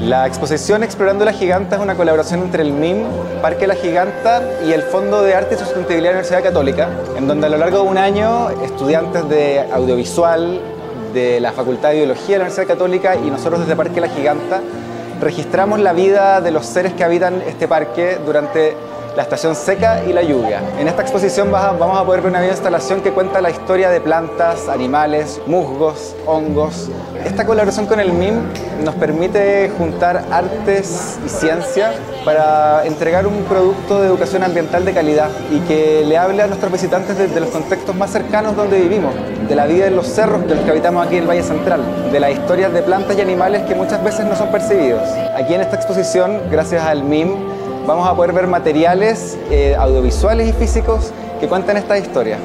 La exposición Explorando la Giganta es una colaboración entre el MIM, Parque La Giganta y el Fondo de Arte y Sustentabilidad de la Universidad Católica, en donde a lo largo de un año estudiantes de audiovisual, de la Facultad de Biología de la Universidad Católica y nosotros desde Parque La Giganta registramos la vida de los seres que habitan este parque durante la estación seca y la lluvia. En esta exposición vamos a poder ver una instalación que cuenta la historia de plantas, animales, musgos, hongos. Esta colaboración con el MIM nos permite juntar artes y ciencia para entregar un producto de educación ambiental de calidad y que le hable a nuestros visitantes de, los contextos más cercanos donde vivimos, de la vida en los cerros de los que habitamos aquí en el Valle Central, de las historias de plantas y animales que muchas veces no son percibidos. Aquí en esta exposición, gracias al MIM, vamos a poder ver materiales eh, audiovisuales y físicos que cuentan esta historia.